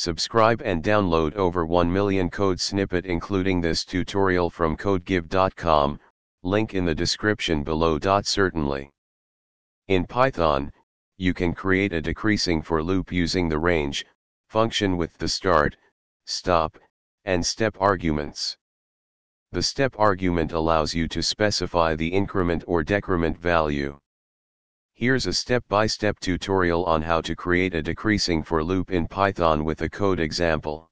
Subscribe and download over 1 million code snippet including this tutorial from codegive.com, link in the description below. Certainly. In Python, you can create a decreasing for loop using the range function with the start, stop, and step arguments. The step argument allows you to specify the increment or decrement value. Here's a step-by-step -step tutorial on how to create a decreasing for loop in Python with a code example.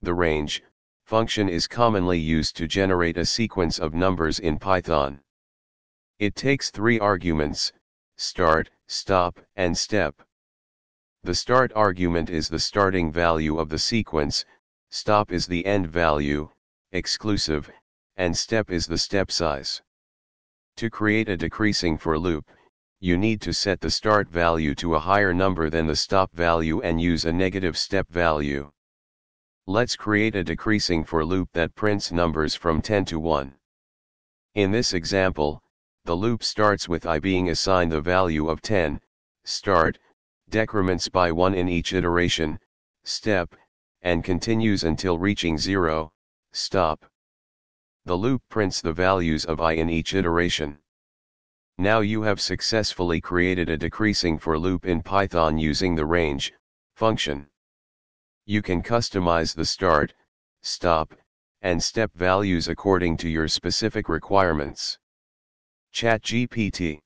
The range function is commonly used to generate a sequence of numbers in Python. It takes three arguments, start, stop, and step. The start argument is the starting value of the sequence, stop is the end value, exclusive, and step is the step size. To create a decreasing for loop, you need to set the start value to a higher number than the stop value and use a negative step value. Let's create a decreasing for loop that prints numbers from 10 to 1. In this example, the loop starts with i being assigned the value of 10, start, decrements by 1 in each iteration, step, and continues until reaching 0, stop. The loop prints the values of i in each iteration. Now you have successfully created a decreasing for loop in Python using the range function. You can customize the start, stop, and step values according to your specific requirements. ChatGPT